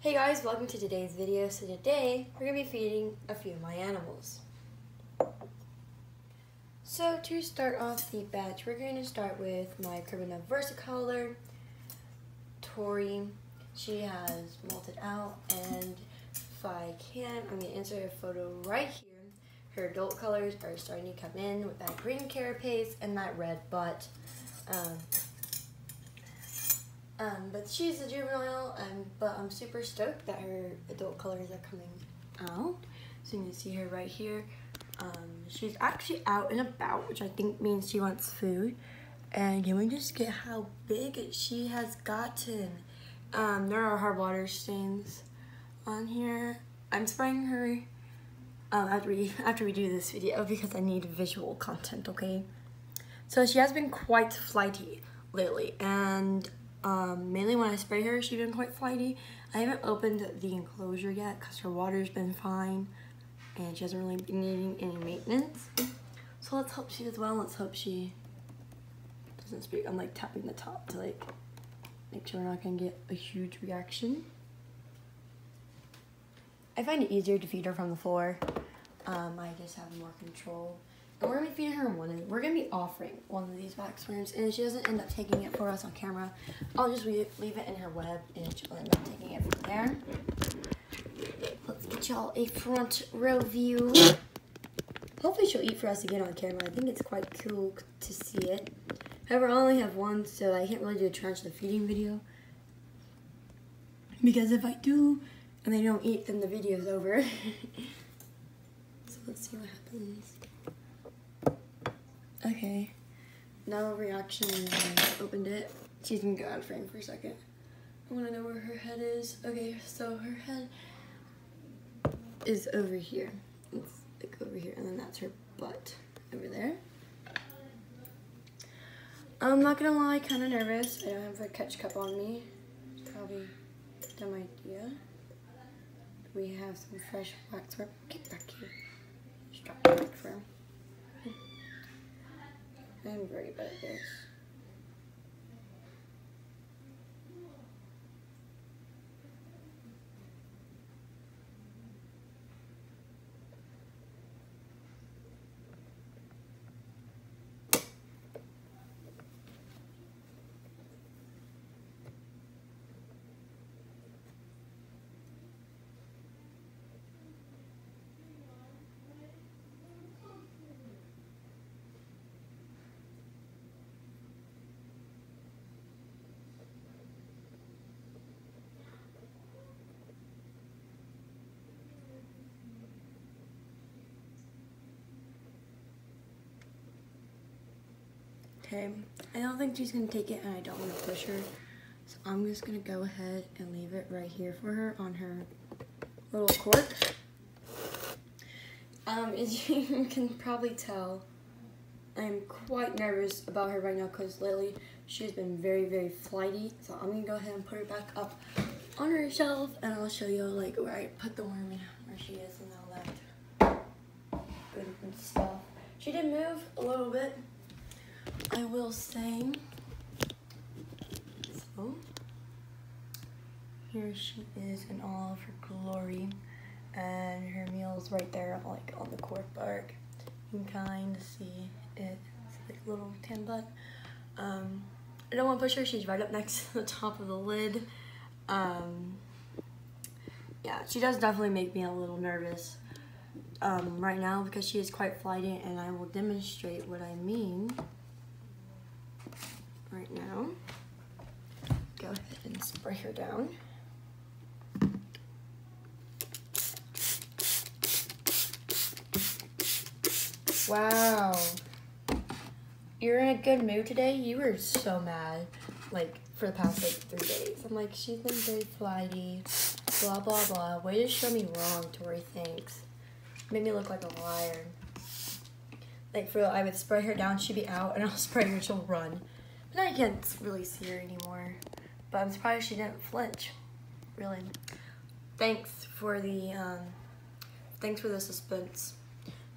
Hey guys, welcome to today's video. So today, we're going to be feeding a few of my animals. So to start off the batch, we're going to start with my Caribena Versicolor, Torri. She has molted out and if I can, I'm going to insert a photo right here. Her adult colors are starting to come in with that green carapace and that red butt. Um, um, but she's a juvenile, um, but I'm super stoked that her adult colors are coming out. So you can see her right here. Um, she's actually out and about, which I think means she wants food. And can we just get how big she has gotten? Um, there are hard water stains on here. I'm spraying her um, after we after we do this video because I need visual content, okay? So she has been quite flighty lately, and um, mainly when I spray her, she's been quite flighty. I haven't opened the enclosure yet because her water's been fine and she hasn't really been needing any maintenance. So let's hope she does well. Let's hope she doesn't speak. I'm like tapping the top to like make sure we're not gonna get a huge reaction. I find it easier to feed her from the floor. Um, I just have more control. And we're gonna be feeding her one of, we're gonna be offering one of these wax worms and if she doesn't end up taking it for us on camera, I'll just leave it, leave it in her web and she'll end up taking it from there. Let's get y'all a front row view. Hopefully she'll eat for us again on camera. I think it's quite cool to see it. However, I only have one, so I can't really do a tarantula feeding video. Because if I do, and they don't eat, then the video's over. so let's see what happens. Okay. No reaction opened it. She's gonna go out of frame for a second. I wanna know where her head is. Okay, so her head is over here. It's like over here, and then that's her butt over there. I'm not gonna lie, kind of nervous. I don't have a catch cup on me. It's probably dumb idea. We have some fresh wax worm. Get back here. Just drop the microphone. I'm very bad at this. Okay, I don't think she's gonna take it and I don't wanna push her. So I'm just gonna go ahead and leave it right here for her on her little cork. Um, as you can probably tell, I'm quite nervous about her right now because lately she's been very, very flighty. So I'm gonna go ahead and put her back up on her shelf and I'll show you like where I put the worm and where she is and all that good stuff. She did move a little bit. I will say, so here she is in all of her glory and her meal's right there like on the cork bark. You can kind of see it, it's like a little tan butt. Um, I don't want to push her, she's right up next to the top of the lid. Um, yeah, she does definitely make me a little nervous um, right now because she is quite flighty and I will demonstrate what I mean right now. Go ahead and spray her down. Wow. You're in a good mood today? You were so mad, like, for the past, like, three days. I'm like, she's been very flighty, blah, blah, blah. Way to show me wrong, Torri, thanks. Made me look like a liar. Like, for real, I would spray her down, she'd be out, and I'll spray her, she'll run. But I can't really see her anymore. But I'm surprised she didn't flinch, really. Thanks for the, um, thanks for the suspense.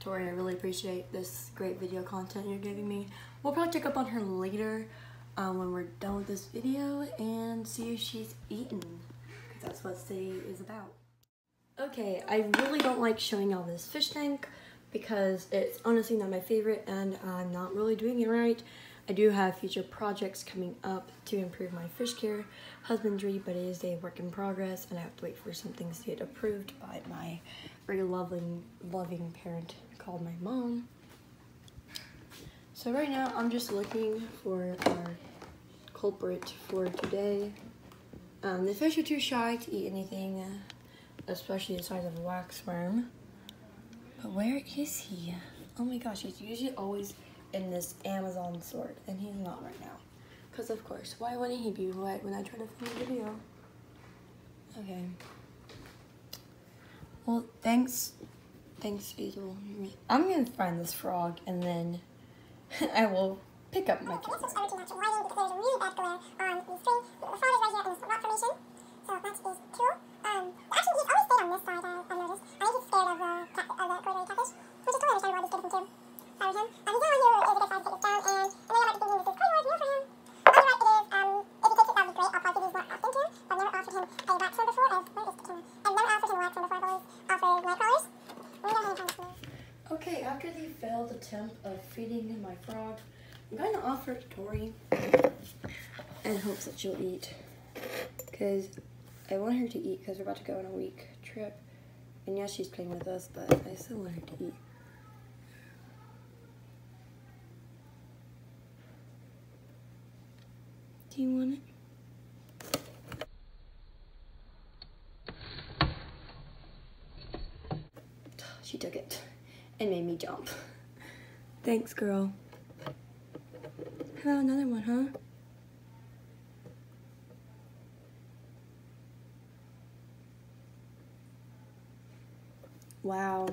Torri, I really appreciate this great video content you're giving me. We'll probably check up on her later um, when we're done with this video and see if she's eaten. That's that's what today is about. Okay, I really don't like showing all this fish tank because it's honestly not my favorite and I'm not really doing it right. I do have future projects coming up to improve my fish care husbandry, but it is a work in progress and I have to wait for some things to get approved by my very loving, loving parent called my mom. So right now I'm just looking for our culprit for today. Um, the fish are too shy to eat anything, especially the size of a wax worm. But where is he? Oh my gosh, he's usually always in this Amazon sword, and he's not right now. Because of course, why wouldn't he be right when I try to film a video? Okay. Well, thanks. Thanks, Hazel. I'm gonna find this frog, and then I will pick up my camera. So that is cool. Um, actually, he's always stayed on this side, uh, I've noticed. I think he's scared of the, cat, of the corydoras catfish, which is totally understandable. I'd be scared of him too. Okay, after the failed attempt of feeding my frog, I'm going to offer it to Torri in hopes that she'll eat. Because I want her to eat because we're about to go on a week trip. And yes, she's playing with us, but I still want her to eat. Do you want it? She took it and made me jump. Thanks, girl. How about another one, huh? Wow.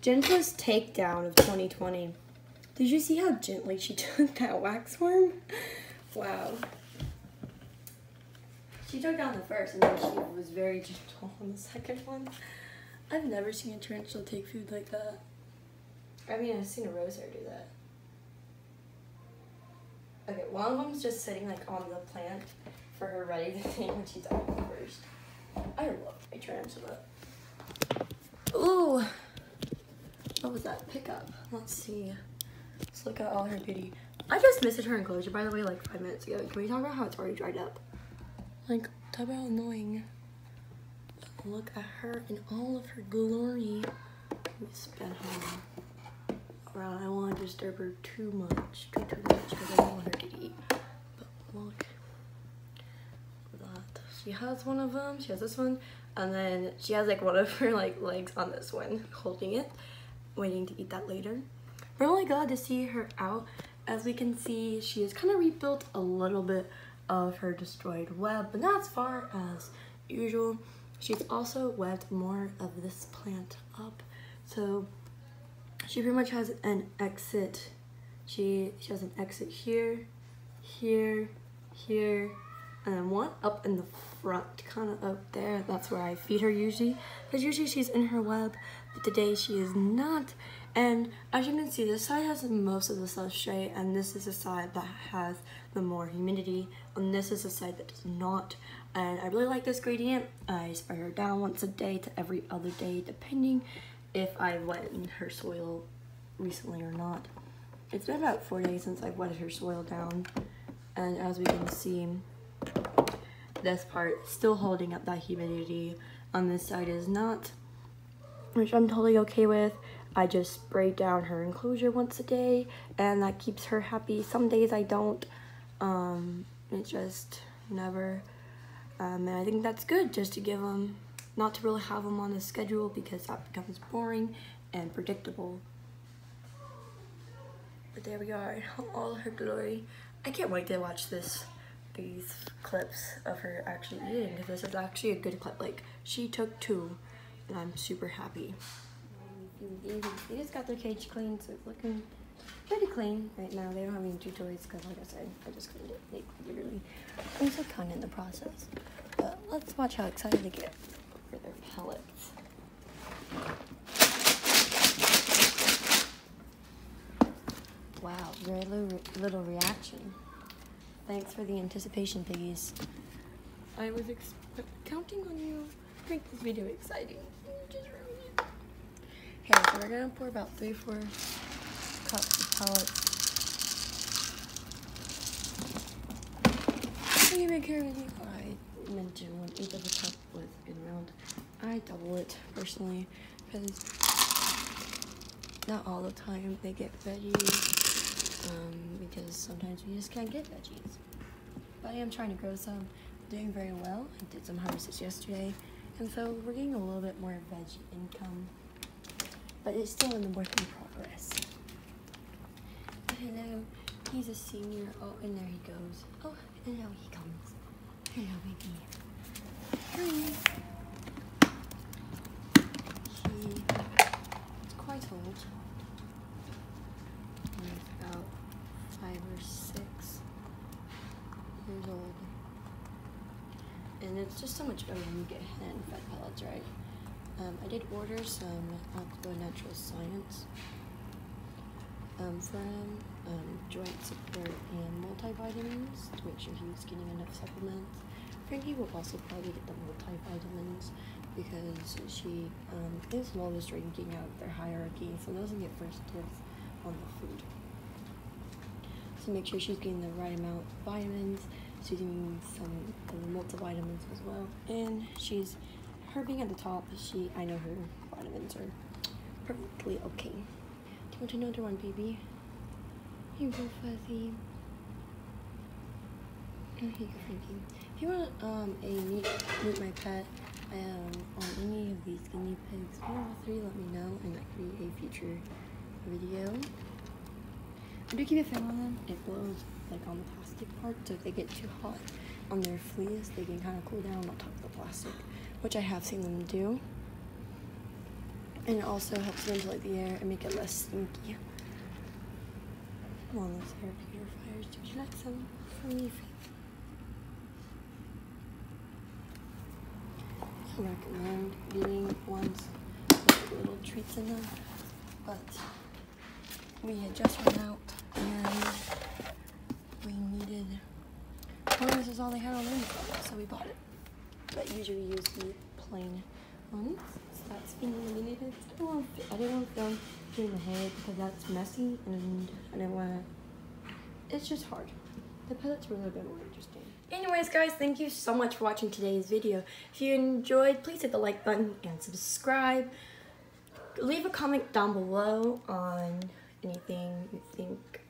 Gentlest takedown of 2020. Did you see how gently she took that wax worm? Wow. She took down the first and then she was very gentle on the second one. I've never seen a tarantula take food like that. I mean, I've seen a rose hair do that. Okay, one of them's just sitting like on the plant for her ready to take when she's on first. I love a tarantula. Ooh. What was that? Pickup. Let's see. Let's look at all her beauty. I just visited her enclosure, by the way, like five minutes ago. Can we talk about how it's already dried up? Like, talk about annoying. Look at her in all of her glory. Spin around. I don't want to disturb her too much. Too, too much, because I don't want her to eat. But look that. She has one of them. She has this one and then she has like one of her like legs on this one holding it waiting to eat that later we're really glad to see her out as we can see she has kind of rebuilt a little bit of her destroyed web but not as far as usual she's also webbed more of this plant up so she pretty much has an exit she she has an exit here here here and one up in the front, kind of up there. That's where I feed her usually, because usually she's in her web, but today she is not. And as you can see, this side has most of the substrate, and this is the side that has the more humidity, and this is the side that does not. And I really like this gradient. I spray her down once a day to every other day, depending if I've wetted her soil recently or not. It's been about four days since I've wetted her soil down, and as we can see, this part still holding up that humidity on this side is not which I'm totally okay with I just spray down her enclosure once a day and that keeps her happy some days I don't um it just never um, and I think that's good just to give them not to really have them on a schedule because that becomes boring and predictable but there we are all her glory I can't wait to watch this these clips of her actually eating because this is actually a good clip. Like, she took two, and I'm super happy. They just got their cage cleaned, so it's looking pretty clean right now. They don't have any chew toys because, like I said, I just cleaned it. They literally, I'm so kind in the process. But let's watch how excited they get for their pellets. Wow, very little, little reaction. Thanks for the anticipation, piggies. I was counting on you to make this video exciting. just. Okay, so we're gonna pour about three, four cups of pellets. Make everything I mentioned one eighth of a cup was in round. I double it personally because not all the time they get veggies um, because sometimes we just can't get veggies. But I am trying to grow some, doing very well. I did some harvests yesterday and so we're getting a little bit more veggie income but it's still in the work in progress. Hello, he's a senior. Oh, and there he goes. Oh, and now he comes. Hello, baby. Hi. He's quite old. He's about five or six years old. And it's just so much better when you get hand fed pellets, right? Um, I did order some Oxbow Natural Science um, for him, um, joint support and multivitamins to make sure he was getting enough supplements. Frankie will also probably get the multivitamins because she um, is lowest ranking out of their hierarchy, so doesn't get first dibs on the food. So make sure she's getting the right amount of vitamins. She's getting some of the multivitamins as well, and she's her being at the top. She I know her vitamins are perfectly okay. Do you want another one, baby? Here you go, Fuzzy. You Frankie. If you want um, a meet, meet my pet um, on any of these guinea pigs, one the three, let me know, and that could be a future video. I do keep a fan on them. It blows like on the plastic part, so if they get too hot on their fleas, they can kind of cool down on top of the plastic, which I have seen them do. And it also helps ventilate the air and make it less stinky. Come on, those air purifiers. Would you like some from me? recommend getting ones with little treats in them, but we had just run out and we needed, is all they had on the them, so we bought it. But usually we use the plain ones, so that's being eliminated. I didn't want to, I didn't want to film doing the head because that's messy and I didn't want to, it's just hard. The pellets were a little bit more interesting. Anyways, guys, thank you so much for watching today's video. If you enjoyed, please hit the like button and subscribe. Leave a comment down below on anything you think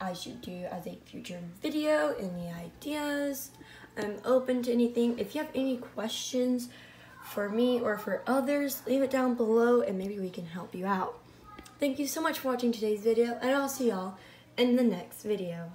I should do as a future video, any ideas. I'm open to anything. If you have any questions for me or for others, leave it down below and maybe we can help you out. Thank you so much for watching today's video and I'll see y'all in the next video.